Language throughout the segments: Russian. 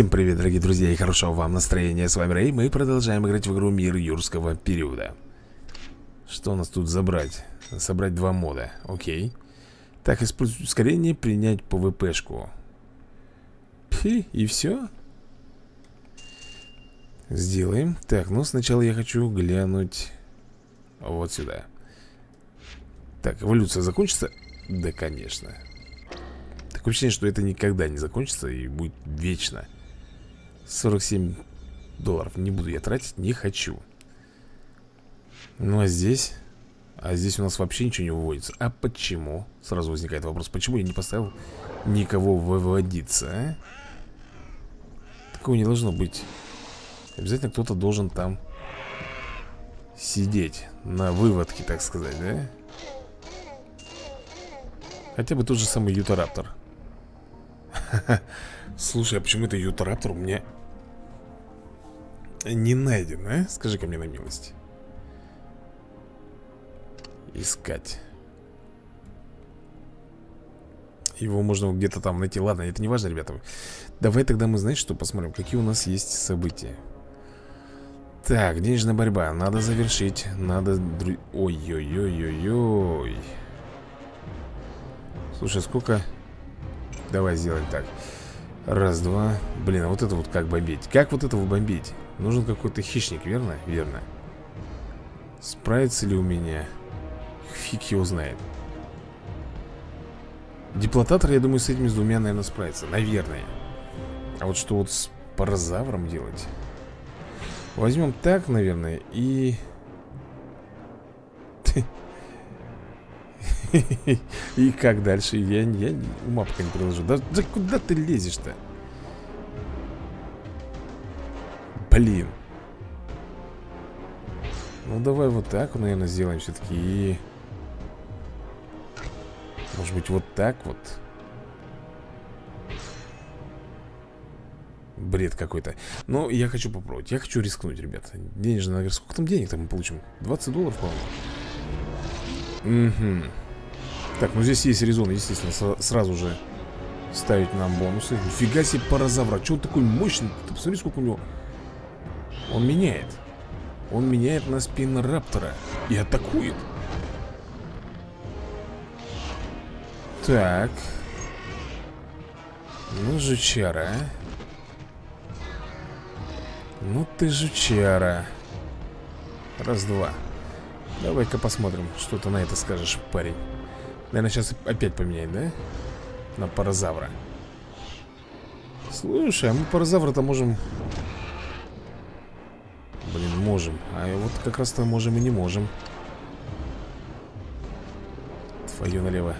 Всем привет, дорогие друзья, и хорошего вам настроения. С вами Рэй, мы продолжаем играть в игру Мир Юрского периода. Что у нас тут забрать? Собрать два мода, окей. Так, использовать ускорение, принять ПВПшку. Пи, и все? Сделаем. Так, ну сначала я хочу глянуть вот сюда. Так, эволюция закончится? Да, конечно. Такое ощущение, что это никогда не закончится и будет вечно. 47 долларов не буду я тратить, не хочу Ну а здесь А здесь у нас вообще ничего не выводится А почему? Сразу возникает вопрос Почему я не поставил никого выводиться, а? Такого не должно быть Обязательно кто-то должен там Сидеть На выводке, так сказать, да? Хотя бы тот же самый Ютараптор Слушай, а почему это Ютараптор у меня не найден, а? Скажи-ка мне на милость. Искать. Его можно где-то там найти. Ладно, это не важно, ребята. Давай тогда мы, знаешь, что посмотрим Какие у нас есть события. Так, денежная борьба. Надо завершить. Надо... Ой-ой-ой-ой-ой. Слушай, сколько... Давай сделаем так. Раз, два. Блин, а вот это вот как бомбить? Как вот этого бомбить? Нужен какой-то хищник, верно? Верно Справится ли у меня? Фиг его знает Деплотатор, я думаю, с этими с двумя, наверное, справится Наверное А вот что вот с паразавром делать? Возьмем так, наверное, и... И как дальше? Я, я ума пока не приложу да, да куда ты лезешь-то? Блин. Ну давай вот так, наверное, сделаем все-таки. Может быть вот так вот. Бред какой-то. Но я хочу попробовать, я хочу рискнуть, ребята Денежный наград, сколько там денег там мы получим? 20 долларов, по-моему. Угу так, ну здесь есть резон, естественно, сразу же ставить нам бонусы. Нифига себе паразавра, что он такой мощный? Ты посмотри, сколько у него Он меняет. Он меняет на спинораптора И атакует. Так. Ну, жучара. Ну ты жучара. Раз-два Давай-ка посмотрим, что ты на это скажешь, парень. Наверное, сейчас опять поменяет, да? На паразавра. Слушай, а мы паразавра-то можем можем. А вот как раз-то можем и не можем. Твою налево.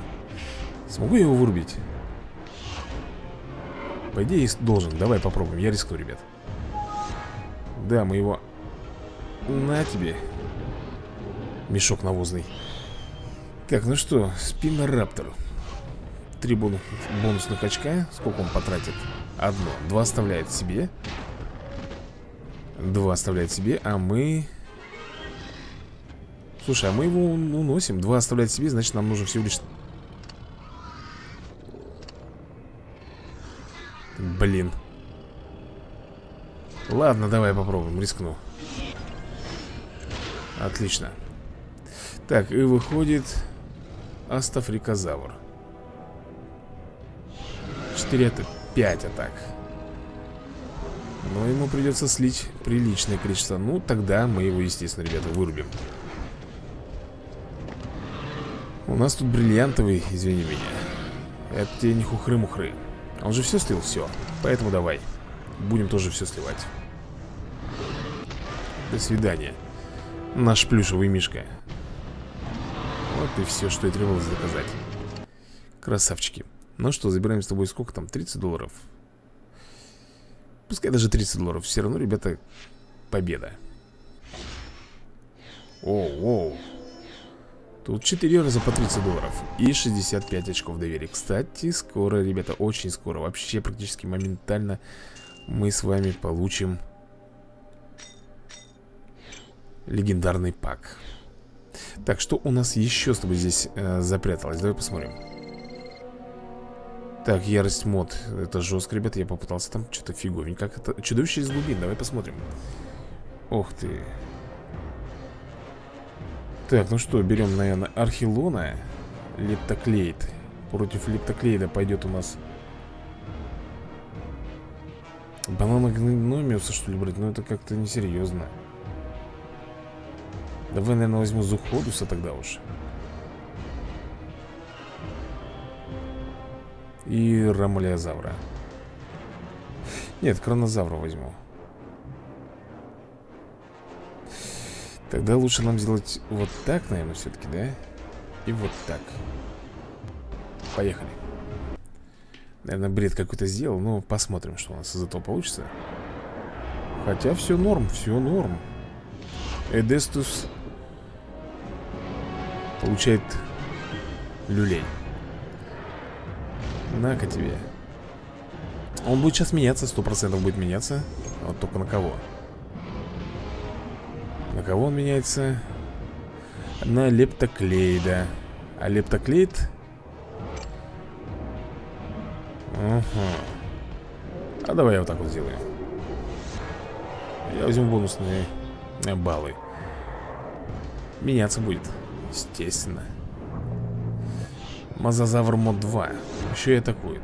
Смогу я его вырубить? По идее, должен. Давай попробуем, я рискну, ребят. Да, мы его На тебе. Мешок навозный. Так, ну что, спинораптор. Три бонус, бонусных очка. Сколько он потратит? Одно. Два оставляет себе Два оставляет себе, а мы... Слушай, а мы его уносим. Два оставляет себе, значит нам нужно всего лишь... Блин. Ладно, давай попробуем, рискну. Отлично. Так, и выходит Астафрикозавр. 4 это 5 атак Но ему придется слить приличное количество. Ну, тогда мы его, естественно, ребята, вырубим. У нас тут бриллиантовый, извини меня. Это тебе не хухры-мухры. Он же все слил, все Поэтому давай. Будем тоже все сливать. До свидания Наш плюшевый мишка. Вот и все, что и требовалось заказать. Красавчики. Ну что, забираем с тобой сколько там? 30 долларов Пускай даже 30 долларов Все равно, ребята, победа. Оу, оу. Тут 4 раза по 30 долларов И 65 очков доверия. Кстати, скоро, ребята, очень скоро Вообще практически моментально Мы с вами получим Легендарный пак. Так, что у нас еще с тобой здесь э, запряталось? Давай посмотрим Так, ярость мод. Это жестко, ребята, я попытался там что-то фиговенько Как это? Чудовище из глубин, давай посмотрим. Ох ты. Так, ну что, берем, наверное, Архилона. Лептоклейд Против лептоклейда пойдет у нас Бананогномиуса, что ли, брать? Ну, это как-то несерьезно Давай, наверное, возьму Зуходуса тогда уж И Рамалиозавра Нет, Кронозавра возьму. Тогда лучше нам сделать вот так, наверное, все-таки, да? И вот так. Поехали. Наверное, бред какой-то сделал Но посмотрим, что у нас из этого получится. Хотя все норм, все норм. Эдестус Получает люлей на-ка тебе. Он будет сейчас меняться, сто процентов будет меняться. Вот только на кого? На кого он меняется? На лептоклейда. А лептоклейд? Угу. А давай я вот так вот сделаю. Я возьму бонусные э, баллы. Меняться будет Естественно. Мазозавр мод 2 Еще и атакует.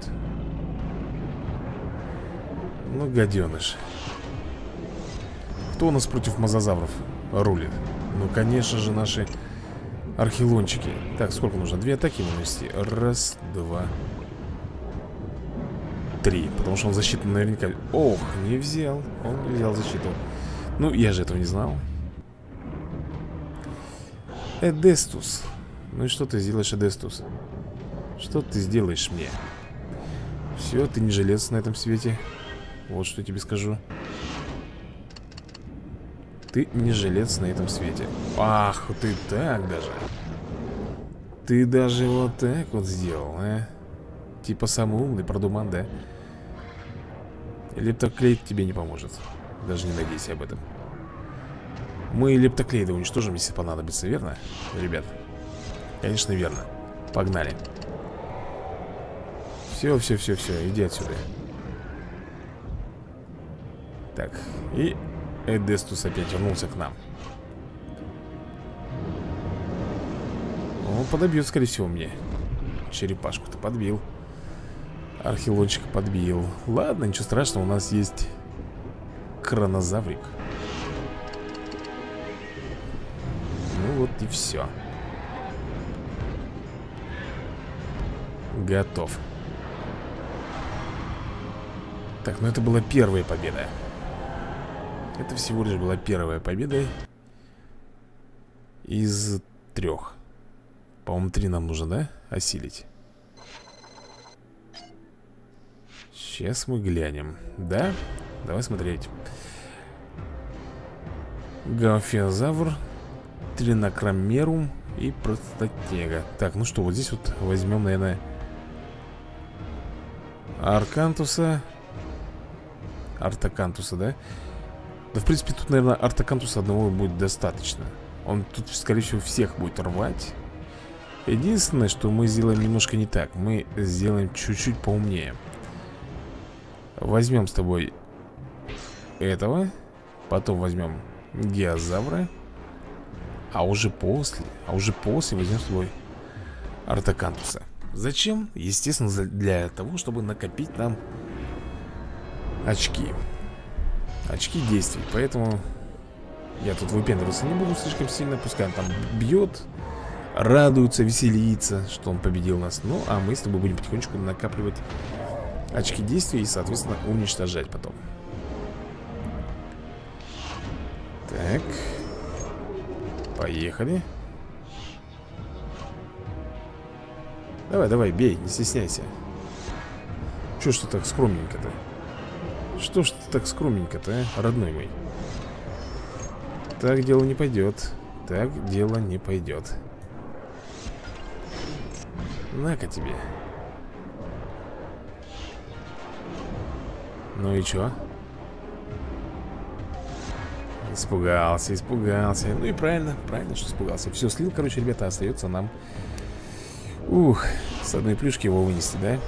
Ну, гаденыш. Кто у нас против мазозавров рулит? Ну, конечно же, наши архилончики. Так, сколько нужно? Две атаки нанести. Раз, два Три. Потому что он защиту наверняка... Ох, не взял. Он взял защиту. Ну, я же этого не знал. Эдестус. Ну и что ты сделаешь, Эдестус? Что ты сделаешь мне? Все, ты не жилец на этом свете Вот что тебе скажу Ты не жилец на этом свете Ах, ты так даже Ты даже вот так вот сделал, а? Типа самый умный продуман, да? Лептоклейд тебе не поможет Даже не надейся об этом Мы лептоклейда уничтожим, если понадобится, верно, ребят? Конечно, верно Погнали все, все, все, все, иди отсюда. Так, и Эдестус опять вернулся к нам. Он подобьет, скорее всего, мне. Черепашку-то подбил. Архилончика подбил. Ладно, ничего страшного, у нас есть Кронозаврик. Ну вот и все Готов так, ну это была первая победа Это всего лишь была первая победа Из трех По-моему, три нам нужно, да? Осилить Сейчас мы глянем Да? Давай смотреть Гамфиозавр Тринокромерум И Простатега Так, ну что, вот здесь вот возьмем, наверное Аркантуса Артакантуса, да? Да, в принципе, тут, наверное, Артакантуса одного будет достаточно. Он тут, скорее всего, всех будет рвать. Единственное, что мы сделаем немножко не так. Мы сделаем чуть-чуть поумнее. Возьмем с тобой этого Потом возьмем геозавра А уже после А уже после возьмем с тобой Артакантуса. Зачем? Естественно, для того, чтобы накопить нам очки. Очки действий, поэтому я тут выпендриваться не буду слишком сильно Пускай он там бьет, радуется, веселится, что он победил нас. Ну, а мы с тобой будем потихонечку накапливать очки действий И, соответственно, уничтожать потом. Так. Поехали. Давай, давай, бей, не стесняйся. Че ж ты так скромненько-то? Что ж ты так скромненько-то, а, родной мой? Так дело не пойдет. Так дело не пойдет. На-ка тебе. Ну и чё? Испугался, испугался. Ну и правильно, правильно, что испугался. Все, слил, короче, ребята, остается нам... Ух, с одной плюшки его вынести, да?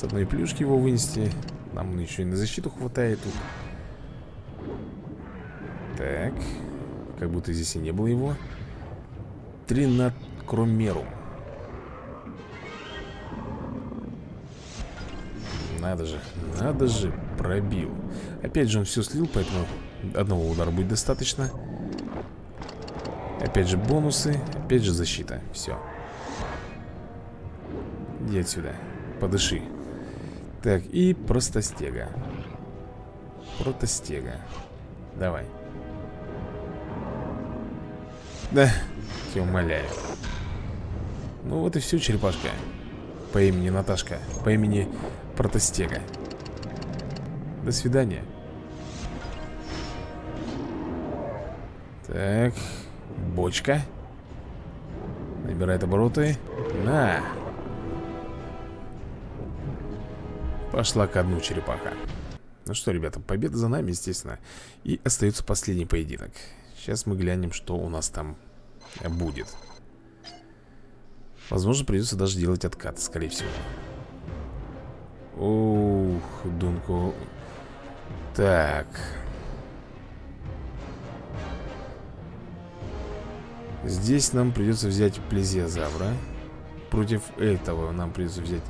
С одной плюшки его вынести. Нам еще и на защиту хватает тут. Так. Как будто здесь и не было его. Тринакромерум Надо же, надо же, пробил. Опять же он все слил, поэтому одного удара будет достаточно. Опять же бонусы, опять же защита. Все Иди отсюда, подыши Так, и простостега. Протостега. Давай. Да, тебя умоляю. Ну вот и все, черепашка. По имени Наташка По имени Протостега. До свидания. Так Бочка. Набирает обороты. На Пошла ко дну черепаха. Ну что, ребята, победа за нами, естественно. И остается последний поединок. Сейчас мы глянем, что у нас там будет. Возможно, придется даже делать откат, скорее всего. Ух, Дунку. Так. Здесь нам придется взять плезиозавра. Против этого нам придется взять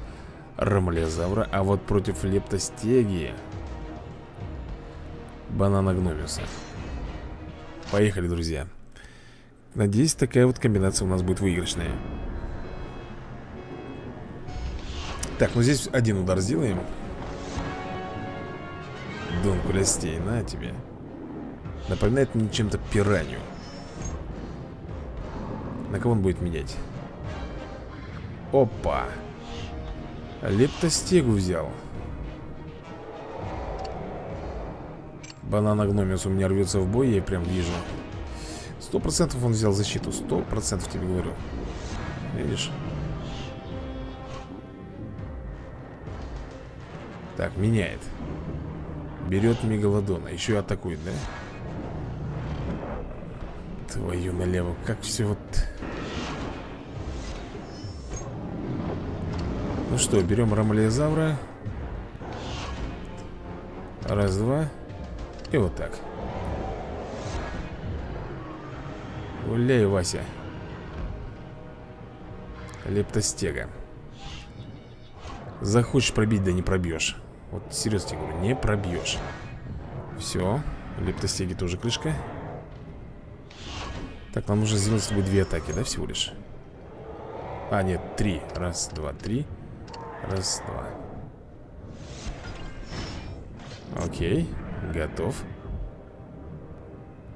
ромлезавра А вот против лептостегии Банана гномиуса Поехали, друзья. Надеюсь, такая вот комбинация у нас будет выигрышная. Так, ну здесь один удар сделаем. Дон кулястей, на тебе. Напоминает мне чем-то пиранью. На кого он будет менять? Опа! Лептостегу взял. Банана гномис у меня рвется в бой, я прям вижу. Сто процентов он взял защиту, сто процентов тебе говорю. Видишь? Так, меняет. Берет мегалодона, еще и атакует, да? Твою налево, как все вот... что, берем ромалиозавра. Раз, два. И вот так. Гуляй, Вася. Лептостега. Захочешь пробить, да не пробьешь. Вот серьезно тебе говорю, не пробьешь. Все, лептостеги тоже крышка. Так, нам нужно сделать с тобой две атаки, да, всего лишь? А, нет, три. Раз, два, три Раз, два. Окей, готов.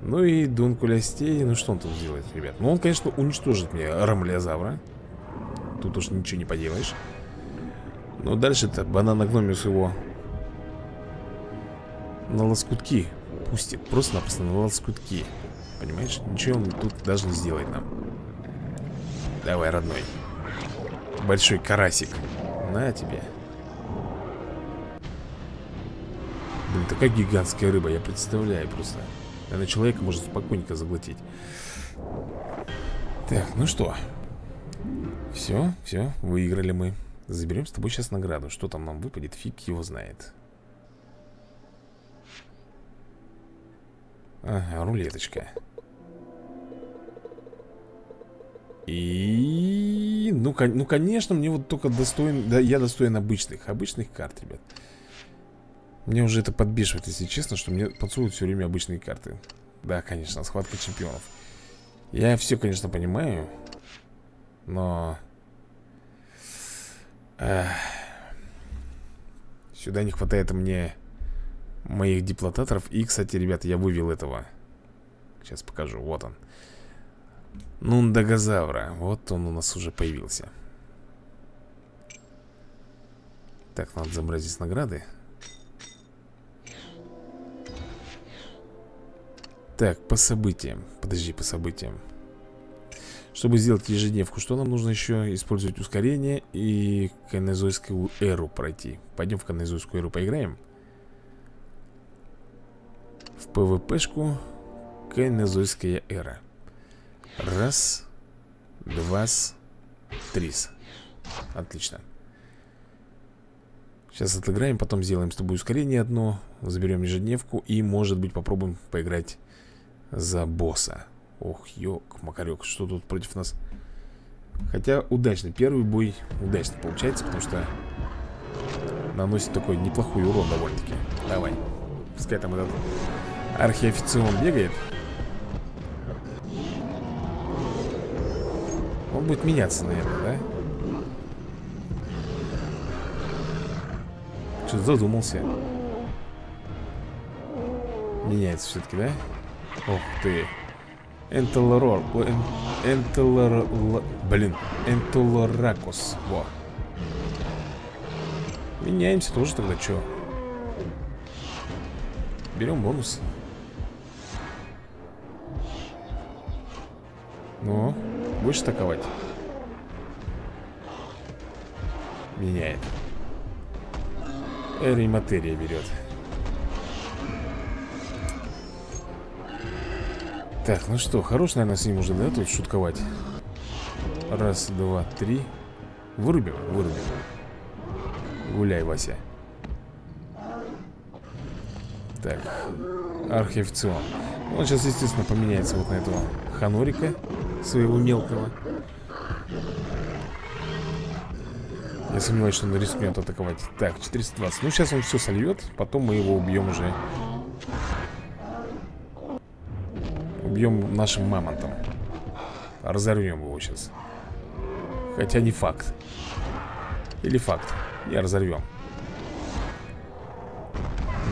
Ну и Дункулястей Ну что он тут делает, ребят? Ну он, конечно, уничтожит мне Рамлеозавра Тут уж ничего не поделаешь. Но дальше-то бананогномиус его На лоскутки пустит. Просто-напросто на лоскутки. Понимаешь? Ничего он тут даже не сделает нам. Давай, родной. Большой карасик на тебе. Блин, такая гигантская рыба, я представляю просто. Она человека может спокойненько заглотить. Так, ну что? Все, все, выиграли мы. Заберем с тобой сейчас награду. Что там нам выпадет, фиг его знает. Ага, рулеточка. И... Ну, ну, конечно, мне вот только достоин... Да, я достоин обычных, обычных карт, ребят. Мне уже это подбешивает, если честно, что мне подсуют все время обычные карты. Да, конечно, схватка чемпионов. Я все, конечно, понимаю. Но... Эх. Сюда не хватает мне моих диплотаторов. И, кстати, ребята, я вывел этого. Сейчас покажу. Вот он. Нундагазавра. Вот он у нас уже появился. Так, надо забрать здесь награды. Так, по событиям. Подожди, по событиям. Чтобы сделать ежедневку Что нам нужно еще? Использовать ускорение И канезойскую эру пройти. Пойдем в канезойскую эру поиграем. В ПВПшку Канезойская эра Раз, два, три. Отлично. Сейчас отыграем, потом сделаем с тобой ускорение одно Заберем ежедневку и, может быть, попробуем поиграть за босса Ох, ёк, макарек, что тут против нас Хотя удачный, первый бой удачно получается, потому что Наносит такой неплохой урон довольно-таки Давай, пускай там этот архиофицион бегает Он будет меняться, наверное, да? Что-то задумался Меняется все-таки, да? Ох ты Энтелорор Энтелор... Блин Энтелоракус Во Меняемся тоже тогда, что? Берем бонус Ну, будешь атаковать? Меняет. Эри материя берет. Так, ну что, хорош, наверное, с ним уже, да, тут шутковать? Раз, два, три. Вырубим? Вырубим. Гуляй, Вася. Так Архивцион Он сейчас, естественно, поменяется вот на этого Ханорика Своего мелкого. Я сомневаюсь, что он рискнет атаковать. Так, 420 Ну, сейчас он все сольет Потом мы его убьем уже. Убьем нашим мамонтом. Разорвем его сейчас. Хотя не факт. Или факт. Не разорвем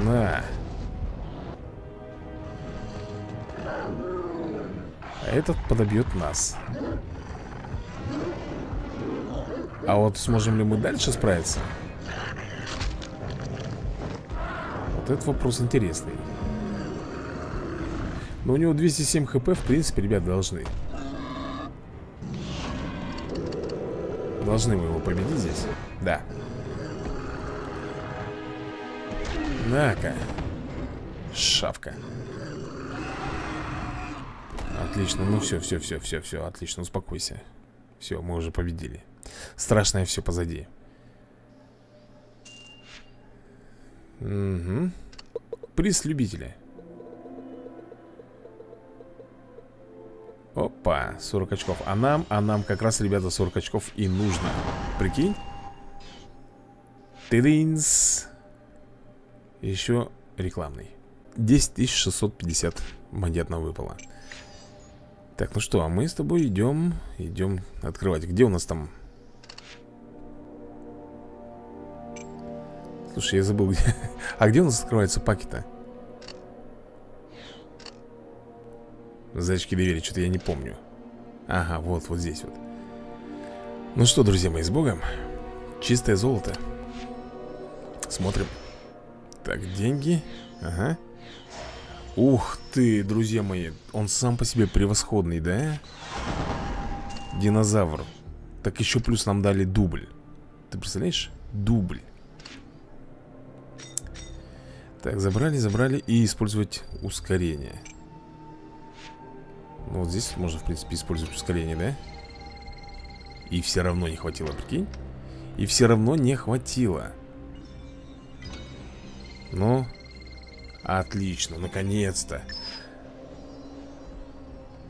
На этот подобьет нас. А вот сможем ли мы дальше справиться? Вот этот вопрос интересный. Но у него 207 хп, в принципе, ребят, должны. Должны мы его победить здесь? Да. На-ка. Шавка Отлично, ну все, все, все, все, все, отлично, успокойся. Все, мы уже победили. Страшное все позади. Угу Приз любителя. Опа, 40 очков. А нам, а нам как раз, ребята, 40 очков и нужно. Прикинь. Тыдынс Еще рекламный. 10650 монет нам выпало Так, ну что, а мы с тобой идем Идем открывать. Где у нас там? Слушай, я забыл, где... А где у нас открываются паки-то? Зайчики доверия, что-то я не помню. Ага, вот, вот здесь вот. Ну что, друзья мои, с Богом. Чистое золото. Смотрим. Так, деньги. Ага Ух ты, друзья мои Он сам по себе превосходный, да? Динозавр Так еще плюс нам дали дубль Ты представляешь? Дубль так, забрали, забрали и использовать ускорение ну, Вот здесь можно, в принципе, использовать ускорение, да? И все равно не хватило, прикинь? И все равно не хватило Ну Отлично, наконец-то.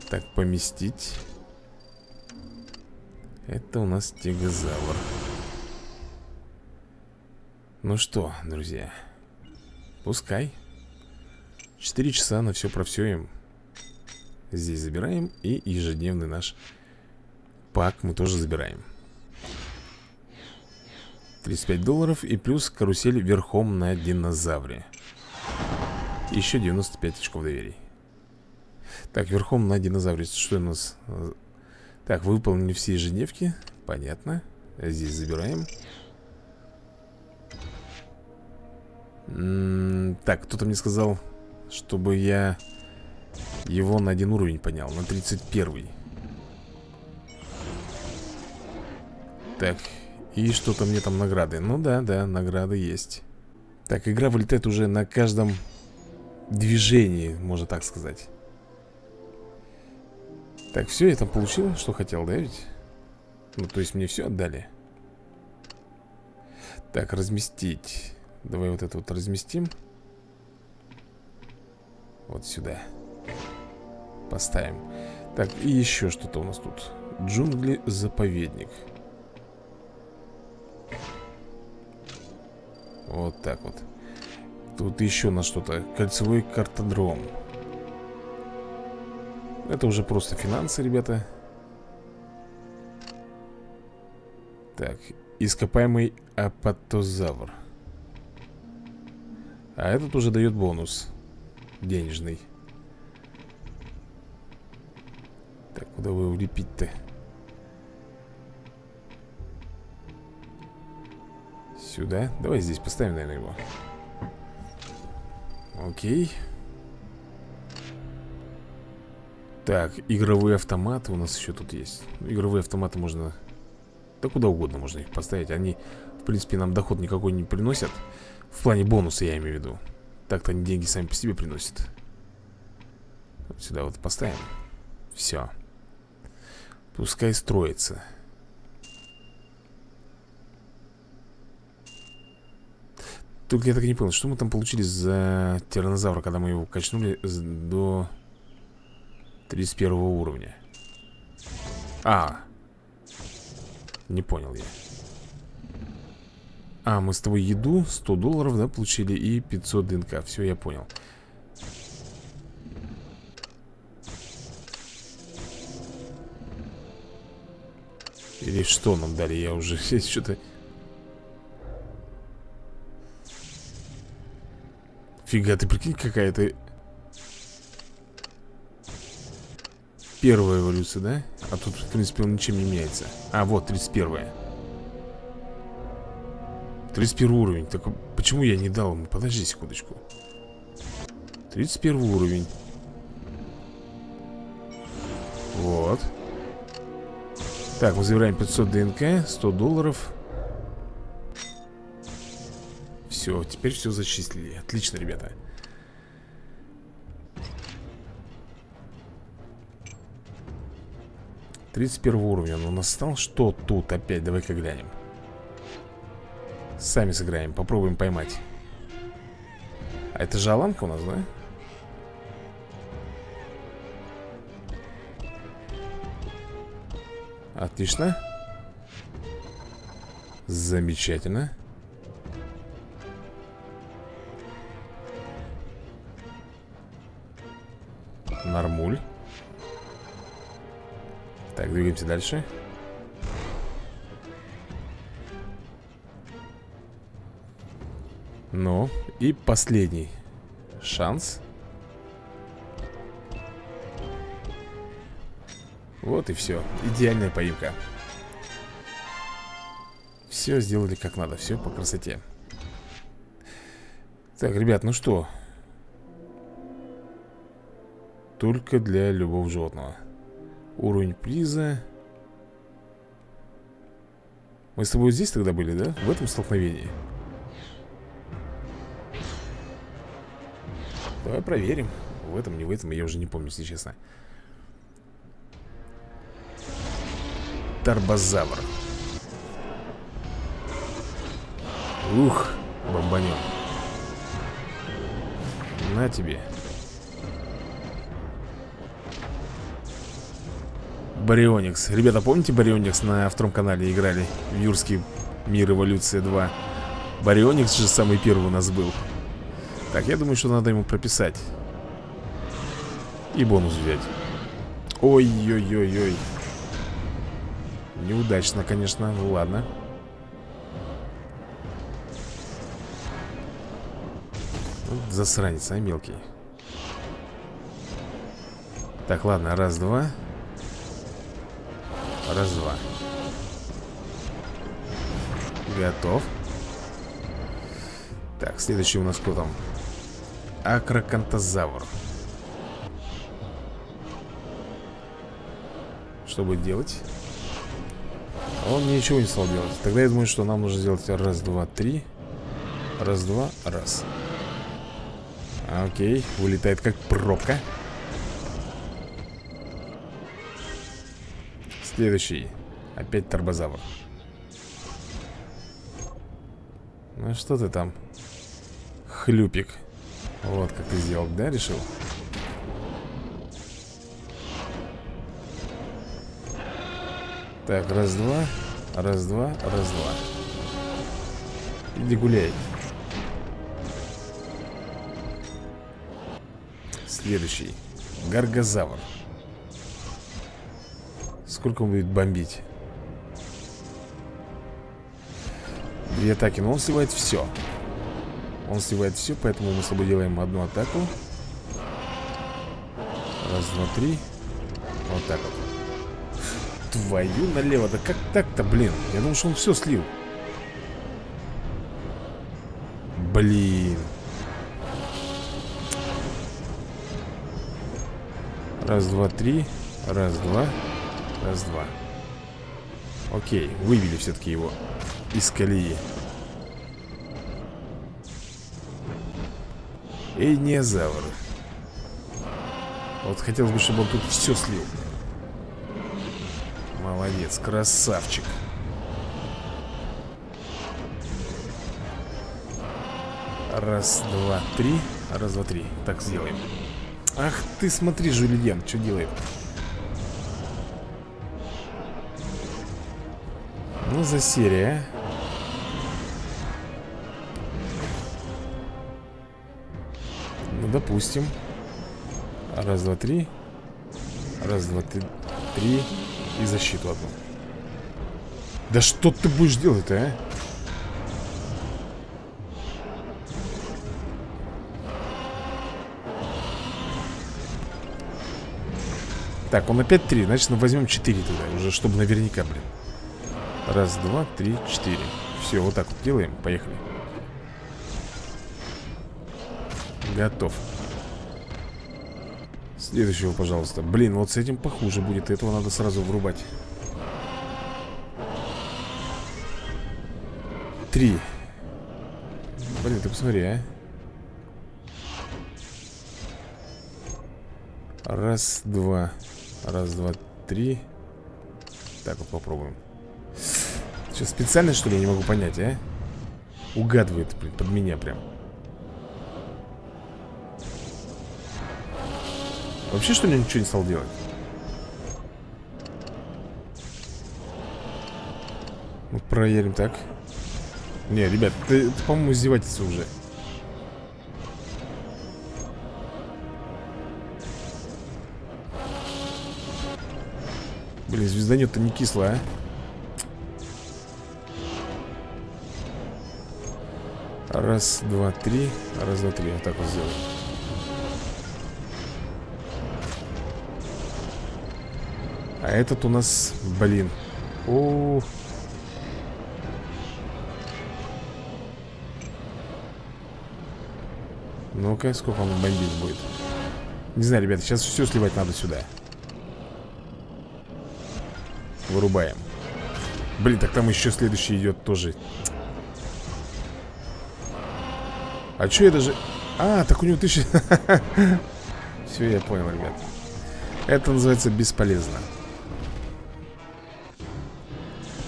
Так, поместить. Это у нас тигозавр. Ну что, друзья Пускай. 4 часа на все про все им Здесь забираем И ежедневный наш пак мы тоже забираем. 35 долларов и плюс карусель верхом на динозавре Еще 95 очков доверий. Так, верхом на динозавре Что у нас? Так, выполнили все ежедневки? Понятно. Здесь забираем. Так, кто-то мне сказал, чтобы я его на один уровень поднял, на 31 Так, и что-то мне там награды. Ну да, да, награды есть. Так, игра вылетает уже на каждом движении, можно так сказать. Так, все, я там получил, что хотел, да ведь? Ну, то есть мне все отдали. Так, разместить. Давай вот это вот разместим. Вот сюда. Поставим. Так, и еще что-то у нас тут. Джунгли-заповедник Вот так вот Тут еще на что-то. Кольцевой картодром. Это уже просто финансы, ребята. Так, ископаемый апатозавр. А этот уже дает бонус. Денежный. Так, куда вы улепить-то? Сюда? Давай здесь поставим, наверное, его Окей. Так, игровые автоматы у нас еще тут есть. Игровые автоматы можно... Да куда угодно можно их поставить. Они, в принципе, нам доход никакой не приносят. В плане бонуса я имею в виду. Так-то они деньги сами по себе приносят. Сюда вот поставим. Все Пускай строится Только я так и не понял, что мы там получили за тиранозавра, когда мы его качнули до 31 уровня. А, не понял я. А, мы с тобой еду 100 долларов, да, получили и 500 ДНК. Все, я понял. Или что нам дали? Я уже что-то... Фига, ты прикинь, какая-то Первая эволюция, да? А тут, в принципе, он ничем не меняется. А, вот, 31-я 31 уровень. Так почему я не дал ему? Подожди секундочку. 31 уровень. Вот. Так, мы забираем 500 ДНК 100 долларов все, теперь все зачислили. Отлично, ребята. Тридцать первого уровня он у нас стал Что тут опять? Давай-ка глянем. Сами сыграем, попробуем поймать. А это же Аланка у нас, да? Отлично. Замечательно Нормуль Так, двигаемся дальше. Ну, и последний шанс. Вот и все, идеальная поимка. Все сделали как надо, все по красоте. Так, ребят, ну что только для любого животного. Уровень приза. Мы с тобой здесь тогда были, да? В этом столкновении? Давай проверим. В этом, не в этом, я уже не помню, если честно. Тарбозавр. Ух, бомбанем. На тебе Барионикс. Ребята, помните Барионикс на втором канале играли? В Юрский Мир Эволюция 2 Барионикс же самый первый у нас был. Так, я думаю, что надо ему прописать. И бонус взять. Ой-ой-ой-ой. Неудачно, конечно, ну ладно. Вот Засранец, а мелкий. Так, ладно, раз-два Раз-два Готов. Так, следующий у нас кто там? Акрокантозавр Что будет делать? Он ничего не стал делать. Тогда я думаю, что нам нужно сделать раз, два, три. Раз, два, раз. Окей, вылетает как пробка Следующий. Опять торбозавр. Ну что ты там? Хлюпик. Вот как ты сделал, да, решил? Так, раз-два Раз-два, раз-два Иди гуляй Следующий Гаргозавр Сколько он будет бомбить? Две атаки, но он сливает все Он сливает все, поэтому мы с тобой делаем одну атаку. Раз, два, три. Вот так вот. Твою налево, да как так-то, блин? Я думал, что он все слил. Блин. Раз, два, три. Раз, два Раз, два. Окей, вывели все-таки его Из колеи. Эйниозавр Вот хотелось бы, чтобы он тут все слил. Молодец, красавчик. Раз, два, три. Раз, два, три. Так сделаем. Ах ты, смотри, Жюльен, что делает Ну, за серия, Ну, допустим. Раз, два, три. Раз, два, три и защиту одну. Да что ты будешь делать-то, а? Так, он опять три, значит мы возьмем четыре тогда Уже чтобы наверняка, блин Раз, два, три, четыре. Все, вот так вот делаем, поехали. Готов. Следующего, пожалуйста. Блин, вот с этим похуже будет. Этого надо сразу врубать. Три. Блин, ты посмотри, а. Раз, два. Раз, два, три. Так вот попробуем Сейчас специально, что ли, я не могу понять, а? Угадывает, блин, под меня прям Вообще, что ли, ничего не стал делать? Ну, проверим так Не, ребят, это, это по-моему, издевательство уже Блин, звезданет-то не кисло, а Раз, два, три. Раз, два, три, вот так вот сделаем. А этот у нас, блин. О, -о, -о. Ну-ка, сколько он бомбить будет? Не знаю, ребята, сейчас все сливать надо сюда. Вырубаем. Блин, так там еще следующий идет тоже А что я даже... А, так у него тысяча... Все, я понял, ребят Это называется бесполезно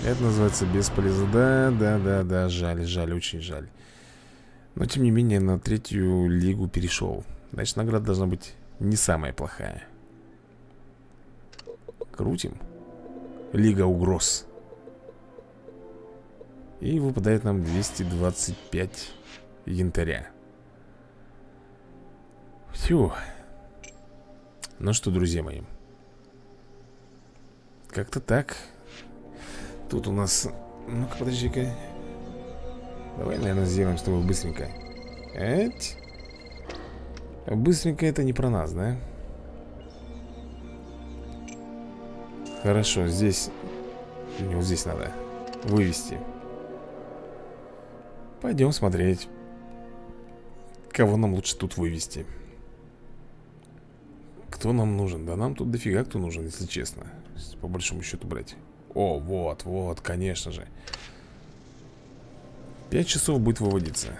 это называется бесполезно. Да, да, да, да, жаль, жаль, очень жаль. Но, тем не менее, на третью лигу перешел. Значит, награда должна быть не самая плохая. Крутим. Лига угроз. И выпадает нам 225 янтаря. Фью. Ну что, друзья мои. Как-то так. Тут у нас... Ну-ка, подожди-ка. Давай, наверное, сделаем с тобой быстренько. Эть. Быстренько это не про нас, да? Хорошо, здесь... Не, вот здесь надо вывести. Пойдем смотреть. Кого нам лучше тут вывести? Кто нам нужен? Да нам тут дофига кто нужен, если честно. По большому счету брать. О, вот, вот, конечно же 5 часов будет выводиться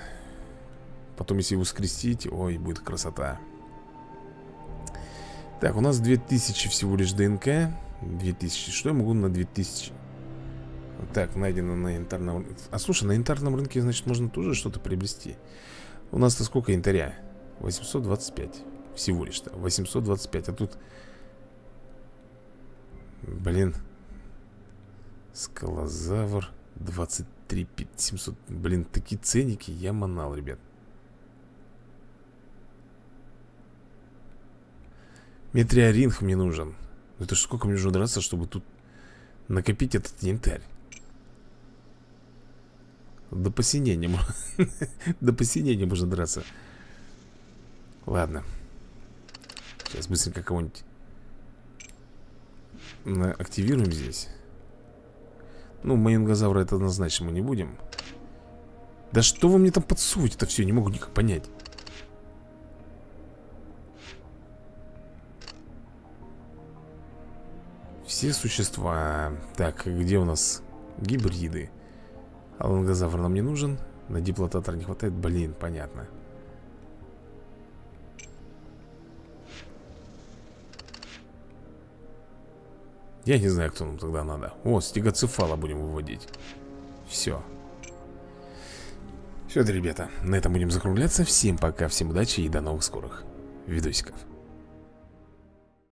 Потом, если его скрестить Ой, будет красота Так, у нас 2000 всего лишь ДНК 2000, что я могу на 2000? Так, найдено на янтарном А слушай, на янтарном рынке, значит, можно тоже что-то приобрести У нас-то сколько янтаря? 825 Всего лишь-то 825, а тут Блин Скалозавр 23 700 Блин, такие ценники Я манал, ребят. Метриоринг мне нужен. Это сколько мне нужно драться, чтобы тут Накопить этот янтарь До посинения До посинения можно драться. Ладно. Сейчас быстренько кого-нибудь Активируем здесь. Ну, майонгозавра это однозначно мы не будем. Да что вы мне там подсовываете это все, не могу никак понять. Все существа. Так, где у нас гибриды? Алангозавр нам не нужен. На диплотатор не хватает, блин, понятно. Я не знаю, кто нам тогда надо. О, стегоцефала будем выводить. Все Все, ребята, на этом будем закругляться. Всем пока, всем удачи и до новых скорых видосиков